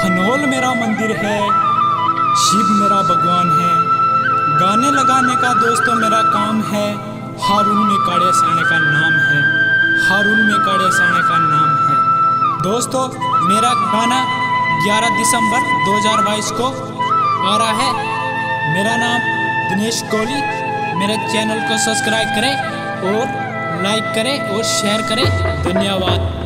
हनोल मेरा मंदिर है, शिव मेरा भगवान है। गाने लगाने का दोस्तों तो मेरा काम है, हारून में काड़े साने का नाम है, हारून में काड़े साने का नाम है। दोस्तों, मेरा गाना 11 दिसंबर 2022 को आ रहा है। मेरा नाम दिनेश कोहली। मेरे चैनल को सब्सक्राइब करें और लाइक करें और शेयर करें। धन्यवाद।